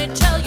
me tell